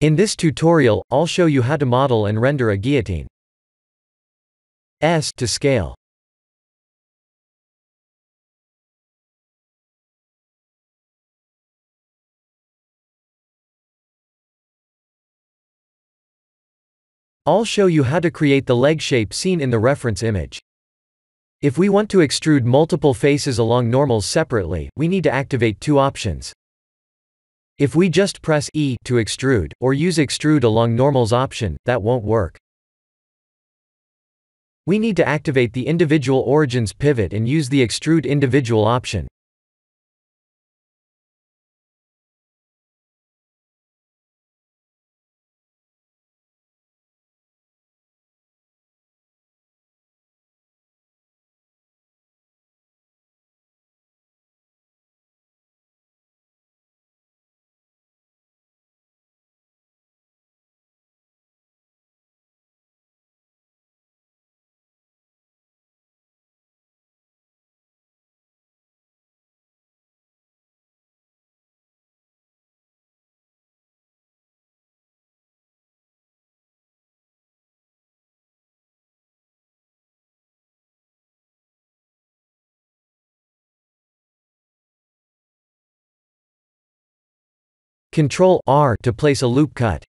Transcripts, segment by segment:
In this tutorial, I'll show you how to model and render a guillotine. S to scale. I'll show you how to create the leg shape seen in the reference image. If we want to extrude multiple faces along normals separately, we need to activate two options. If we just press E to extrude, or use extrude along normals option, that won't work. We need to activate the individual origins pivot and use the extrude individual option. Control R to place a loop cut.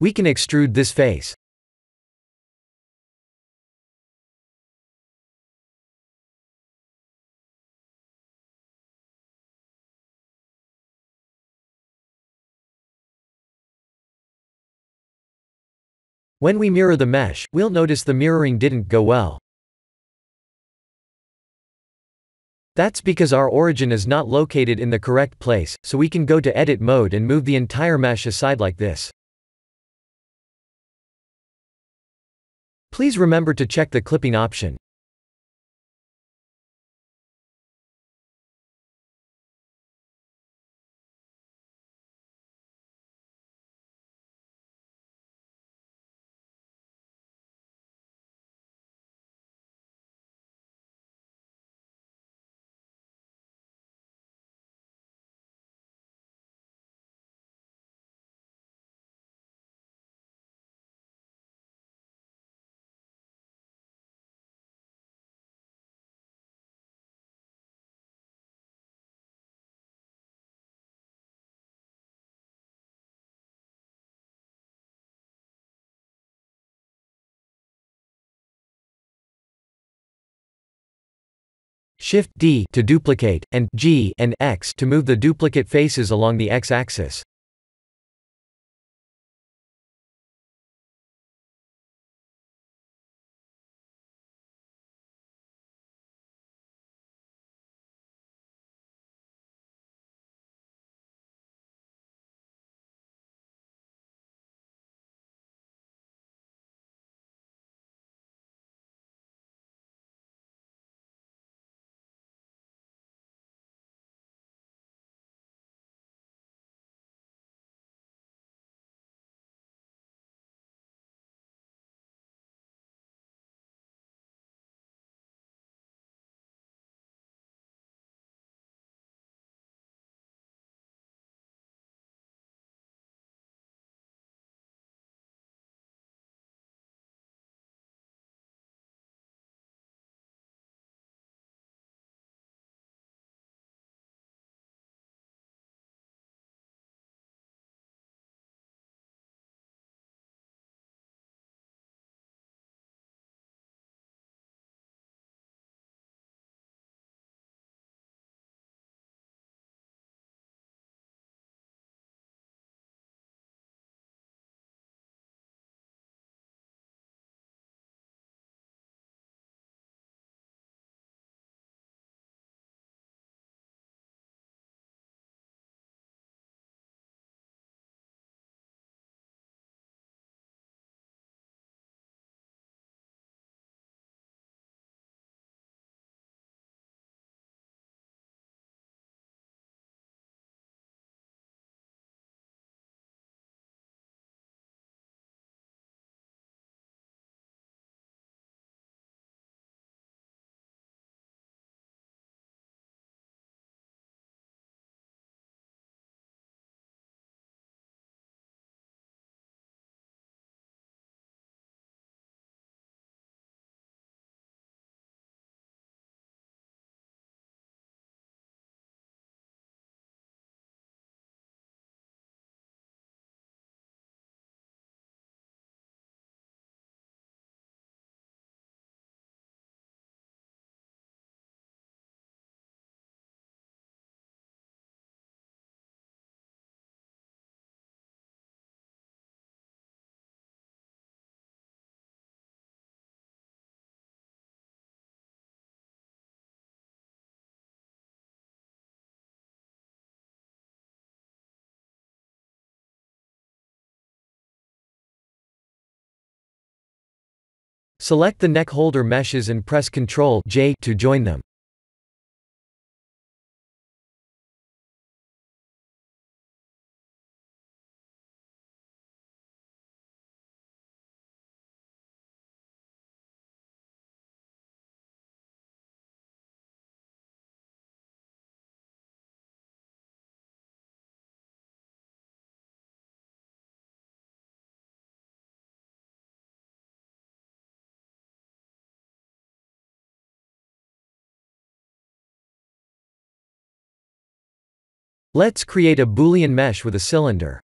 We can extrude this face. When we mirror the mesh, we'll notice the mirroring didn't go well. That's because our origin is not located in the correct place, so we can go to edit mode and move the entire mesh aside like this. Please remember to check the clipping option. Shift D to duplicate, and G and X to move the duplicate faces along the x-axis. Select the neck holder meshes and press Ctrl J to join them. Let's create a Boolean mesh with a cylinder.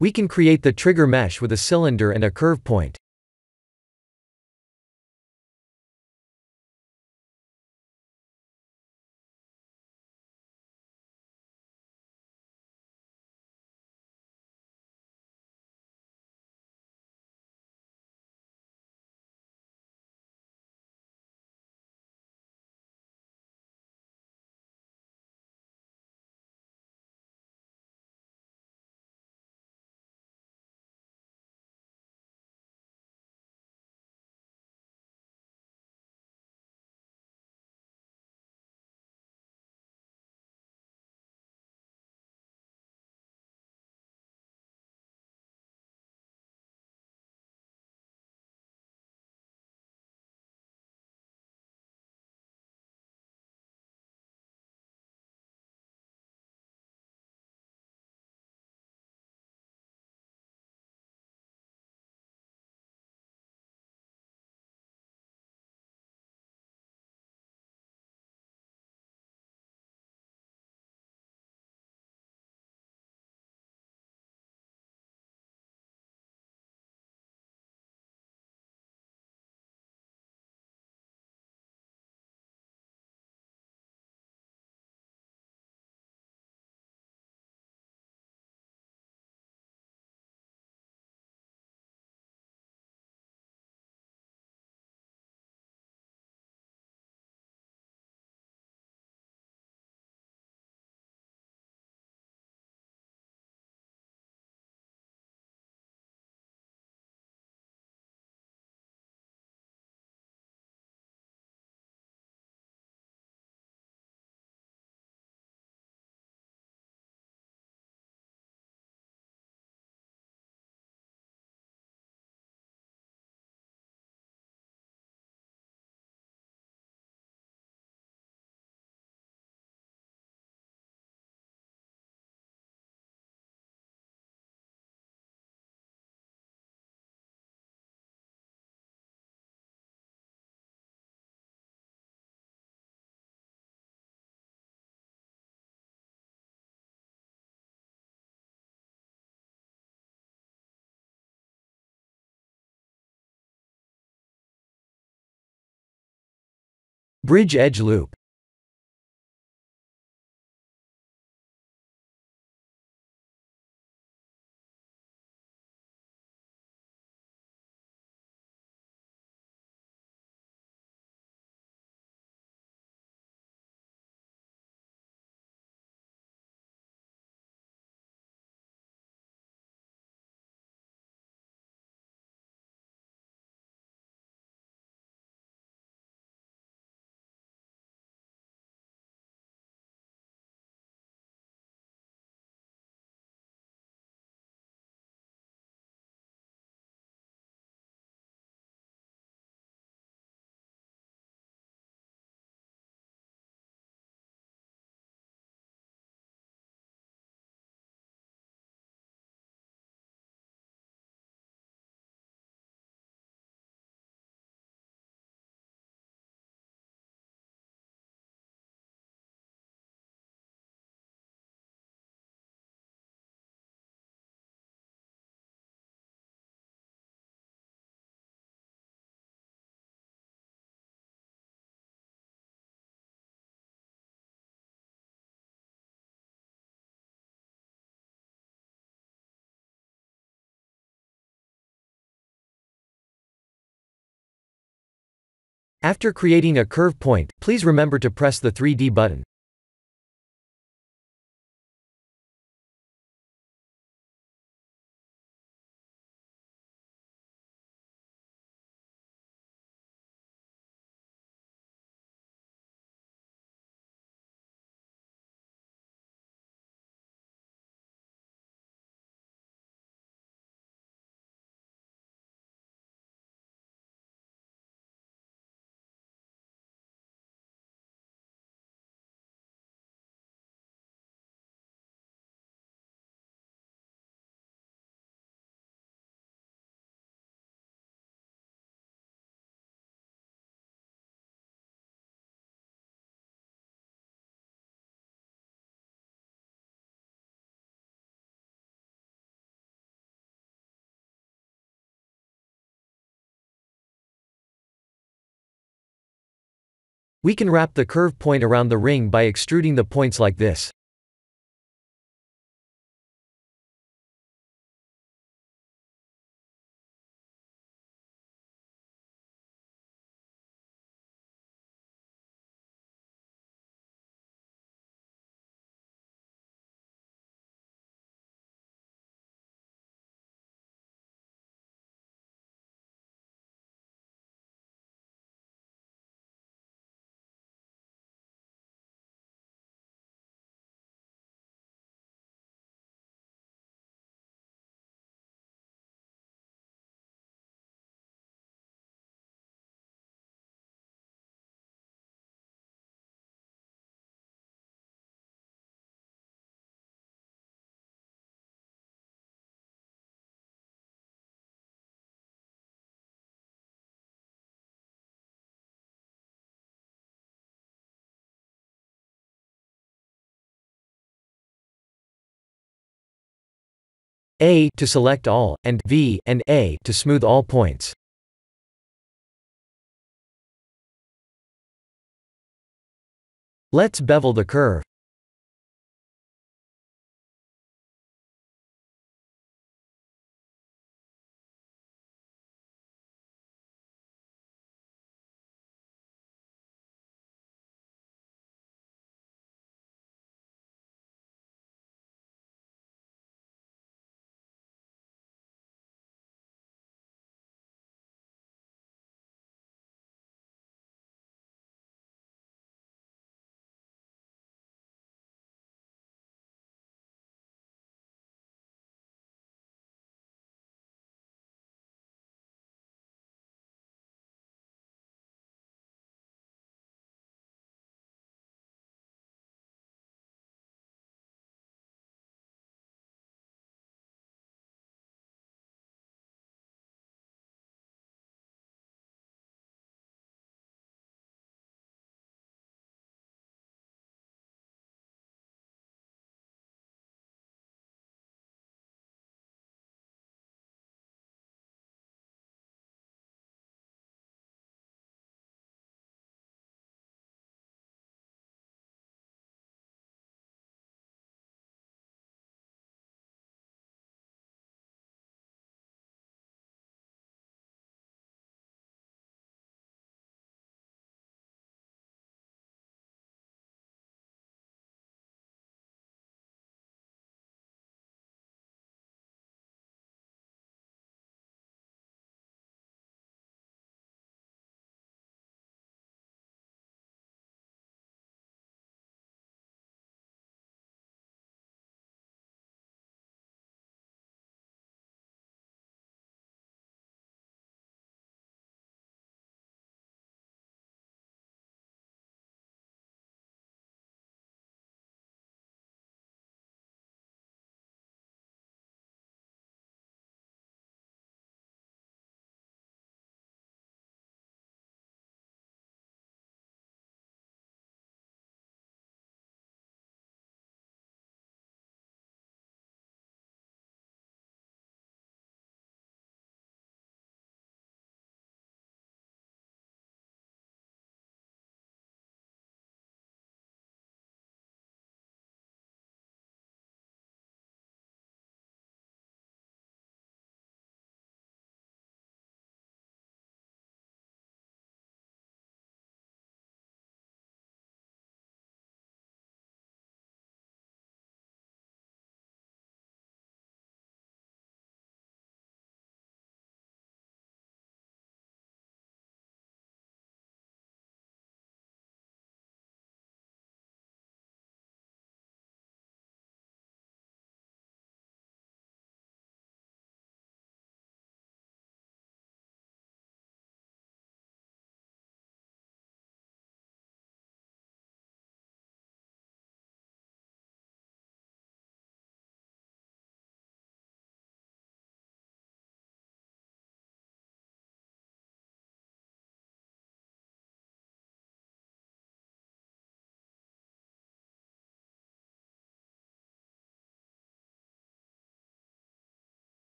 We can create the trigger mesh with a cylinder and a curve point. Bridge edge loop. After creating a curve point, please remember to press the 3D button. We can wrap the curve point around the ring by extruding the points like this. A to select all, and V and A to smooth all points. Let's bevel the curve.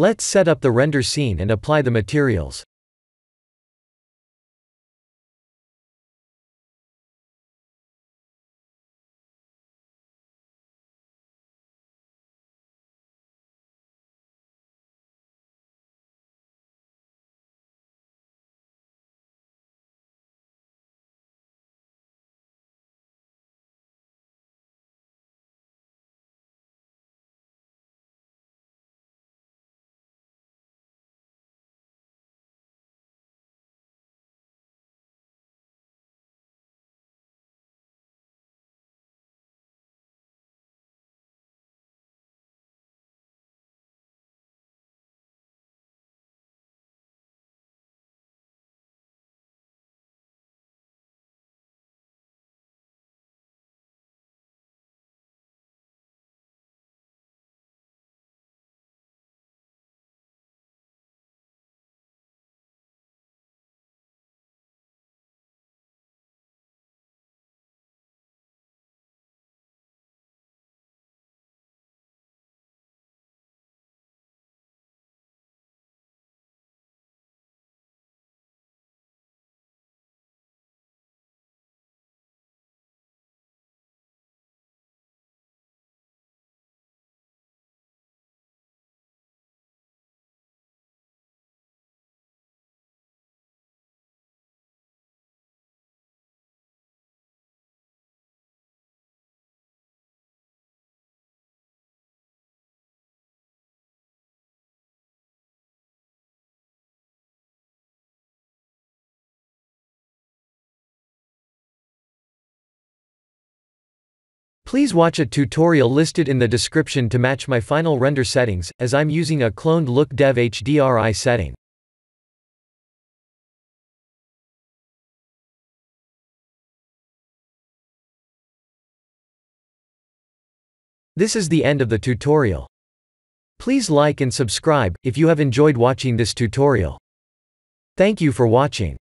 Let's set up the render scene and apply the materials. Please watch a tutorial listed in the description to match my final render settings, as I'm using a cloned Look Dev HDRI setting. This is the end of the tutorial. Please like and subscribe, if you have enjoyed watching this tutorial. Thank you for watching.